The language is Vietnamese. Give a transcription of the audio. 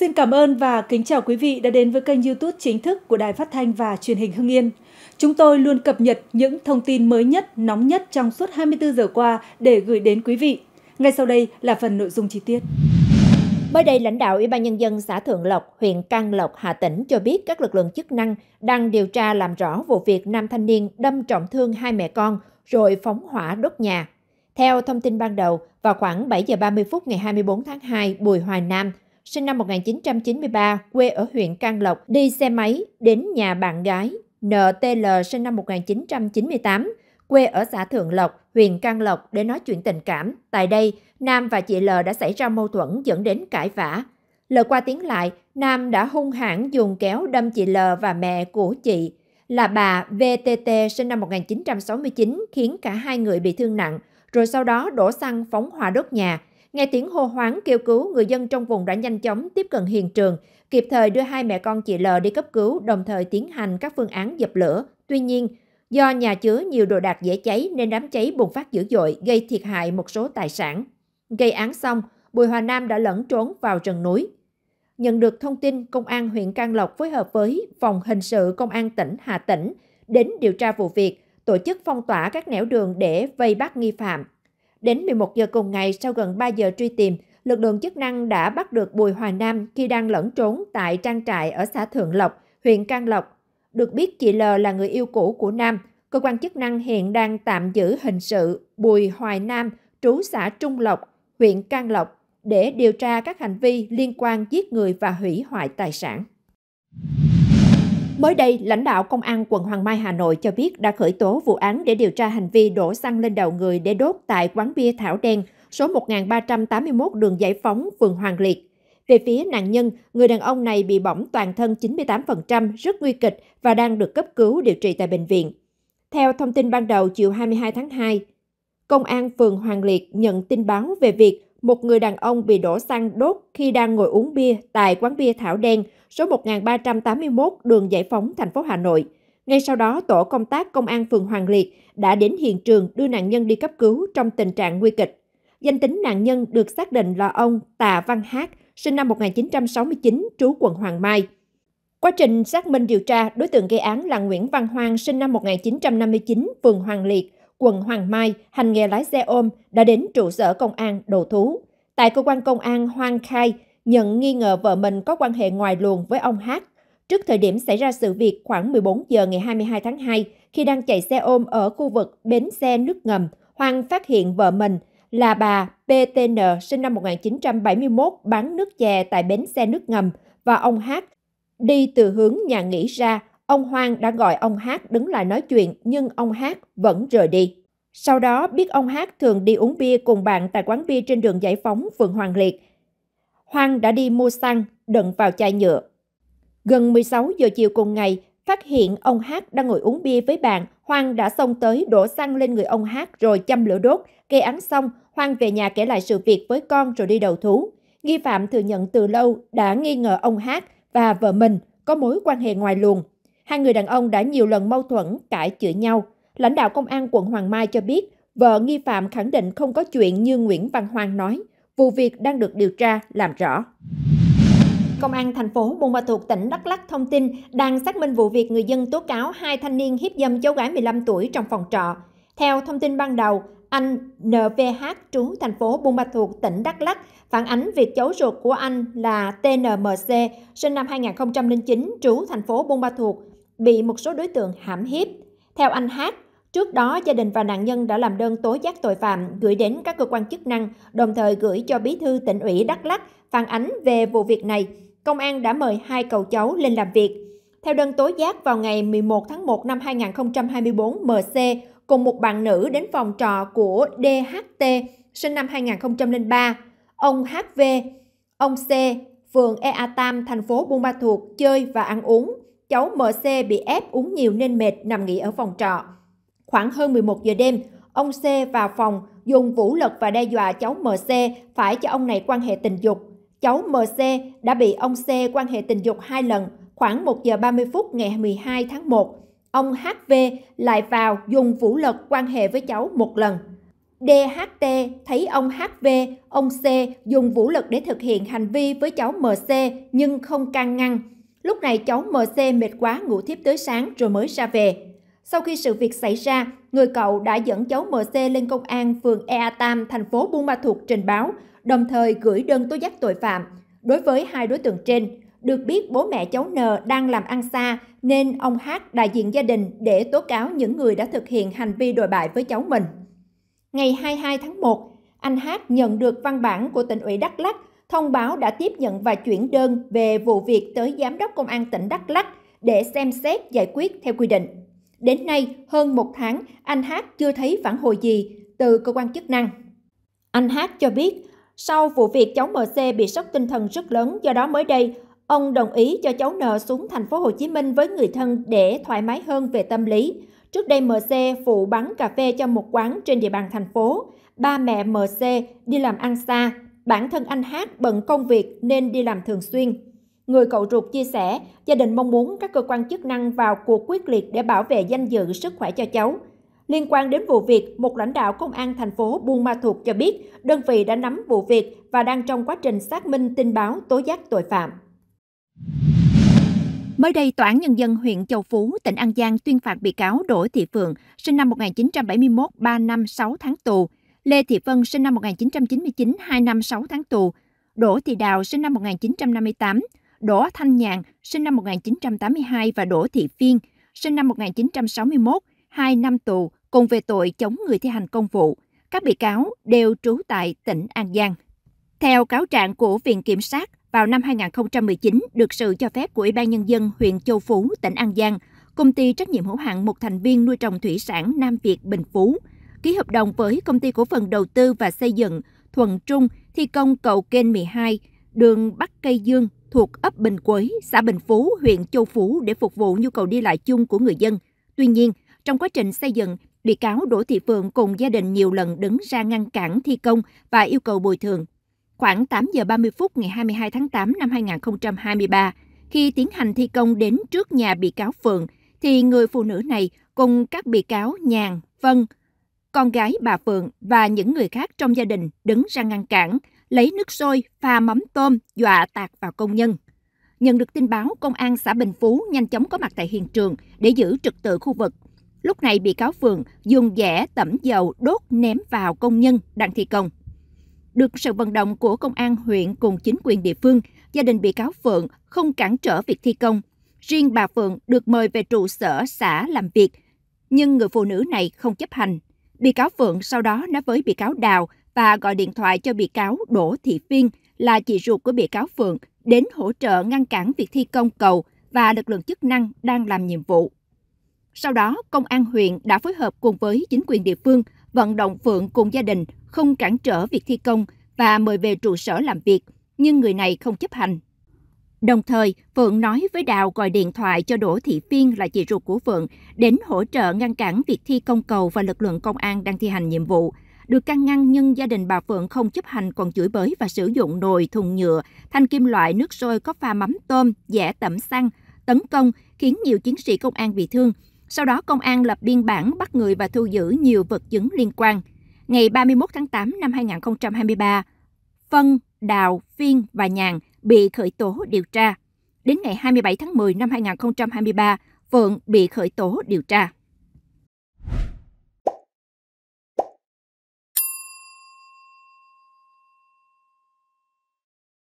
Xin cảm ơn và kính chào quý vị đã đến với kênh YouTube chính thức của Đài Phát thanh và Truyền hình Hưng Yên. Chúng tôi luôn cập nhật những thông tin mới nhất, nóng nhất trong suốt 24 giờ qua để gửi đến quý vị. Ngay sau đây là phần nội dung chi tiết. Mới đây, lãnh đạo Ủy ban Nhân dân xã Thượng Lộc, huyện Can Lộc, Hà Tĩnh cho biết các lực lượng chức năng đang điều tra làm rõ vụ việc nam thanh niên đâm trọng thương hai mẹ con rồi phóng hỏa đốt nhà. Theo thông tin ban đầu, vào khoảng 7 giờ 30 phút ngày 24 tháng 2, Bùi Hoài Nam, sinh năm 1993, quê ở huyện Can Lộc, đi xe máy đến nhà bạn gái NTL sinh năm 1998, quê ở xã Thượng Lộc, huyện Can Lộc để nói chuyện tình cảm. Tại đây, Nam và chị L đã xảy ra mâu thuẫn dẫn đến cãi vã. Lời qua tiếng lại, Nam đã hung hãn dùng kéo đâm chị L và mẹ của chị là bà VTT sinh năm 1969 khiến cả hai người bị thương nặng, rồi sau đó đổ xăng phóng hỏa đốt nhà. Nghe tiếng hô hoáng kêu cứu, người dân trong vùng đã nhanh chóng tiếp cận hiện trường, kịp thời đưa hai mẹ con chị L đi cấp cứu, đồng thời tiến hành các phương án dập lửa. Tuy nhiên, do nhà chứa nhiều đồ đạc dễ cháy nên đám cháy bùng phát dữ dội, gây thiệt hại một số tài sản. Gây án xong, Bùi Hòa Nam đã lẫn trốn vào rừng núi. Nhận được thông tin, Công an huyện Can Lộc phối hợp với Phòng Hình sự Công an tỉnh Hà Tĩnh đến điều tra vụ việc, tổ chức phong tỏa các nẻo đường để vây bắt nghi phạm. Đến 11 giờ cùng ngày, sau gần 3 giờ truy tìm, lực lượng chức năng đã bắt được Bùi Hoài Nam khi đang lẫn trốn tại trang trại ở xã Thượng Lộc, huyện Can Lộc. Được biết chị L là người yêu cũ của Nam. Cơ quan chức năng hiện đang tạm giữ hình sự Bùi Hoài Nam, trú xã Trung Lộc, huyện Can Lộc để điều tra các hành vi liên quan giết người và hủy hoại tài sản. Mới đây, lãnh đạo Công an quận Hoàng Mai Hà Nội cho biết đã khởi tố vụ án để điều tra hành vi đổ xăng lên đầu người để đốt tại quán bia Thảo Đen, số 1381 đường Giải Phóng, phường Hoàng Liệt. Về phía nạn nhân, người đàn ông này bị bỏng toàn thân 98%, rất nguy kịch và đang được cấp cứu điều trị tại bệnh viện. Theo thông tin ban đầu chiều 22 tháng 2, Công an phường Hoàng Liệt nhận tin báo về việc một người đàn ông bị đổ xăng đốt khi đang ngồi uống bia tại quán bia Thảo Đen, số 1381 đường Giải Phóng, thành phố Hà Nội. Ngay sau đó, tổ công tác công an phường Hoàng Liệt đã đến hiện trường đưa nạn nhân đi cấp cứu trong tình trạng nguy kịch. Danh tính nạn nhân được xác định là ông Tạ Văn Hát, sinh năm 1969, trú quận Hoàng Mai. Quá trình xác minh điều tra, đối tượng gây án là Nguyễn Văn Hoang, sinh năm 1959, phường Hoàng Liệt, quận Hoàng Mai, hành nghề lái xe ôm, đã đến trụ sở công an đầu thú. Tại cơ quan công an, Hoang khai nhận nghi ngờ vợ mình có quan hệ ngoài luồng với ông Hát. Trước thời điểm xảy ra sự việc khoảng 14 giờ ngày 22 tháng 2, khi đang chạy xe ôm ở khu vực bến xe nước ngầm, Hoàng phát hiện vợ mình là bà PTN sinh năm 1971 bán nước chè tại bến xe nước ngầm và ông Hát đi từ hướng nhà nghỉ ra Ông Hoang đã gọi ông Hát đứng lại nói chuyện nhưng ông Hát vẫn rời đi. Sau đó biết ông Hát thường đi uống bia cùng bạn tại quán bia trên đường Giải Phóng, phường Hoàng Liệt. Hoang đã đi mua xăng, đựng vào chai nhựa. Gần 16 giờ chiều cùng ngày, phát hiện ông Hát đang ngồi uống bia với bạn, Hoang đã xông tới đổ xăng lên người ông Hát rồi châm lửa đốt. Gây án xong, Hoang về nhà kể lại sự việc với con rồi đi đầu thú. Nghi phạm thừa nhận từ lâu đã nghi ngờ ông Hát và vợ mình có mối quan hệ ngoài luồng. Hai người đàn ông đã nhiều lần mâu thuẫn, cãi chửi nhau. Lãnh đạo công an quận Hoàng Mai cho biết, vợ nghi phạm khẳng định không có chuyện như Nguyễn Văn Hoàng nói. Vụ việc đang được điều tra, làm rõ. Công an thành phố Buôn Ma Thuột, tỉnh Đắk Lắk thông tin đang xác minh vụ việc người dân tố cáo hai thanh niên hiếp dâm cháu gái 15 tuổi trong phòng trọ. Theo thông tin ban đầu, anh NVH trú thành phố Buôn Ma Thuột, tỉnh Đắk Lắk phản ánh việc cháu ruột của anh là TNMC sinh năm 2009 trú thành phố Buôn Ma Thuột bị một số đối tượng hãm hiếp. Theo anh Hát, trước đó gia đình và nạn nhân đã làm đơn tố giác tội phạm gửi đến các cơ quan chức năng, đồng thời gửi cho bí thư tỉnh ủy Đắk Lắk phản ánh về vụ việc này. Công an đã mời hai cậu cháu lên làm việc. Theo đơn tố giác vào ngày 11 tháng 1 năm 2024, MC cùng một bạn nữ đến phòng trọ của DHT sinh năm 2003. Ông HV, ông C, phường Ea Tam, thành phố Buôn Ma Thuột chơi và ăn uống. Cháu MC bị ép uống nhiều nên mệt nằm nghỉ ở phòng trọ. Khoảng hơn 11 giờ đêm, ông C vào phòng dùng vũ lực và đe dọa cháu MC phải cho ông này quan hệ tình dục. Cháu MC đã bị ông C quan hệ tình dục hai lần khoảng 1 giờ 30 phút ngày 12 tháng 1. Ông HV lại vào dùng vũ lực quan hệ với cháu một lần. DHT thấy ông HV, ông C dùng vũ lực để thực hiện hành vi với cháu MC nhưng không can ngăn. Lúc này cháu MC mệt quá ngủ thiếp tới sáng rồi mới ra về. Sau khi sự việc xảy ra, người cậu đã dẫn cháu MC lên công an phường Ea Tam, thành phố Buôn Ma Thuột trình báo, đồng thời gửi đơn tố giác tội phạm. Đối với hai đối tượng trên, được biết bố mẹ cháu N đang làm ăn xa nên ông H đại diện gia đình để tố cáo những người đã thực hiện hành vi đồi bại với cháu mình. Ngày 22 tháng 1, anh H nhận được văn bản của tỉnh ủy Đắk Lắk thông báo đã tiếp nhận và chuyển đơn về vụ việc tới Giám đốc Công an tỉnh Đắk Lắk để xem xét giải quyết theo quy định. Đến nay, hơn một tháng, anh H chưa thấy phản hồi gì từ cơ quan chức năng. Anh H cho biết, sau vụ việc cháu MC bị sốc tinh thần rất lớn, do đó mới đây, ông đồng ý cho cháu N xuống thành phố Hồ Chí Minh với người thân để thoải mái hơn về tâm lý. Trước đây MC phụ bán cà phê cho một quán trên địa bàn thành phố. Ba mẹ MC đi làm ăn xa, bản thân anh Hát bận công việc nên đi làm thường xuyên. Người cậu ruột chia sẻ, gia đình mong muốn các cơ quan chức năng vào cuộc quyết liệt để bảo vệ danh dự sức khỏe cho cháu. Liên quan đến vụ việc, một lãnh đạo công an thành phố Buôn Ma Thuột cho biết đơn vị đã nắm vụ việc và đang trong quá trình xác minh tin báo tố giác tội phạm. Mới đây, Tòa án Nhân dân huyện Châu Phú, tỉnh An Giang tuyên phạt bị cáo Đỗ Thị Phượng, sinh năm 1971, 3 năm 6 tháng tù, Lê Thị Vân, sinh năm 1999, 2 năm 6 tháng tù, Đỗ Thị Đào, sinh năm 1958, Đỗ Thanh Nhàn, sinh năm 1982 và Đỗ Thị Phiên, sinh năm 1961, 2 năm tù cùng về tội chống người thi hành công vụ. Các bị cáo đều trú tại tỉnh An Giang. Theo cáo trạng của Viện Kiểm sát, vào năm 2019, được sự cho phép của Ủy ban Nhân dân huyện Châu Phú, tỉnh An Giang, công ty trách nhiệm hữu hạn một thành viên nuôi trồng thủy sản Nam Việt Bình Phú ký hợp đồng với công ty cổ phần đầu tư và xây dựng thuận Trung thi công cầu kênh 12, đường Bắc Cây Dương thuộc ấp Bình Quế, xã Bình Phú, huyện Châu Phú để phục vụ nhu cầu đi lại chung của người dân. Tuy nhiên, trong quá trình xây dựng, bị cáo Đỗ Thị Phượng cùng gia đình nhiều lần đứng ra ngăn cản thi công và yêu cầu bồi thường. Khoảng 8 giờ 30 phút ngày 22 tháng 8 năm 2023, khi tiến hành thi công đến trước nhà bị cáo Phượng, thì người phụ nữ này cùng các bị cáo Nhàn, Vân, con gái bà Phượng và những người khác trong gia đình đứng ra ngăn cản, lấy nước sôi, pha mắm tôm, dọa tạt vào công nhân. Nhận được tin báo, công an xã Bình Phú nhanh chóng có mặt tại hiện trường để giữ trật tự khu vực. Lúc này bị cáo Phượng dùng dẻ tẩm dầu đốt ném vào công nhân đang thi công. Được sự vận động của công an huyện cùng chính quyền địa phương, gia đình bị cáo Phượng không cản trở việc thi công. Riêng bà Phượng được mời về trụ sở xã làm việc, nhưng người phụ nữ này không chấp hành. Bị cáo Phượng sau đó nói với bị cáo Đào và gọi điện thoại cho bị cáo Đỗ Thị Phiên là chị ruột của bị cáo Phượng đến hỗ trợ ngăn cản việc thi công cầu và lực lượng chức năng đang làm nhiệm vụ. Sau đó, công an huyện đã phối hợp cùng với chính quyền địa phương vận động Phượng cùng gia đình không cản trở việc thi công và mời về trụ sở làm việc, nhưng người này không chấp hành. Đồng thời, Phượng nói với Đào gọi điện thoại cho Đỗ Thị Phiên là chị ruột của Phượng đến hỗ trợ ngăn cản việc thi công cầu và lực lượng công an đang thi hành nhiệm vụ. Được can ngăn nhưng gia đình bà Phượng không chấp hành còn chửi bới và sử dụng nồi, thùng nhựa, thanh kim loại, nước sôi có pha mắm tôm, dẻ tẩm xăng, tấn công khiến nhiều chiến sĩ công an bị thương. Sau đó công an lập biên bản bắt người và thu giữ nhiều vật chứng liên quan. Ngày 31 tháng 8 năm 2023, Phân, Đào, Phiên và Nhàn bị khởi tố điều tra. Đến ngày 27 tháng 10 năm 2023, Phượng bị khởi tố điều tra.